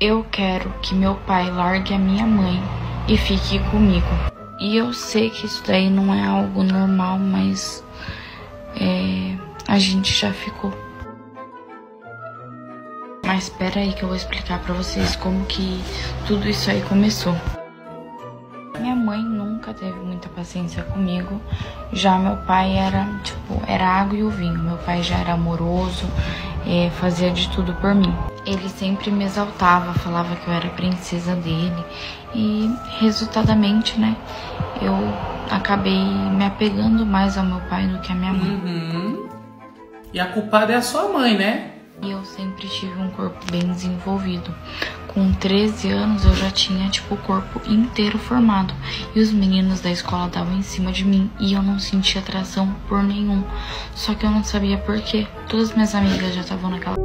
Eu quero que meu pai largue a minha mãe e fique comigo. E eu sei que isso daí não é algo normal, mas é, a gente já ficou. Mas espera aí que eu vou explicar para vocês como que tudo isso aí começou. Minha mãe nunca teve muita paciência comigo. Já meu pai era, tipo, era água e o vinho. Meu pai já era amoroso, é, fazia de tudo por mim. Ele sempre me exaltava, falava que eu era princesa dele. E resultadamente, né, eu acabei me apegando mais ao meu pai do que à minha mãe. Uhum. E a culpada é a sua mãe, né? E eu sempre tive um corpo bem desenvolvido. Com 13 anos eu já tinha tipo o corpo inteiro formado. E os meninos da escola davam em cima de mim e eu não sentia atração por nenhum. Só que eu não sabia por quê. Todas minhas amigas já estavam naquela